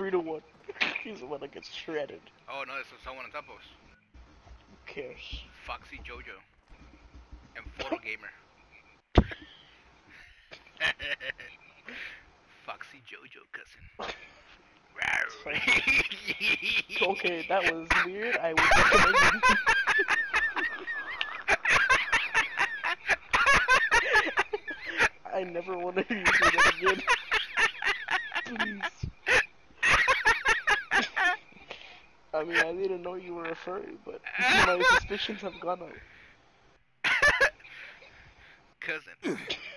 Three to one. He's the one that gets shredded. Oh no, this is someone on Tampos. Who cares? Foxy Jojo. And Photo Gamer. Foxy Jojo cousin. Okay, that was weird. I would recommend you. I never want to you that again. Please. I mean, I didn't know you were a furry, but my suspicions have gone up. cousin.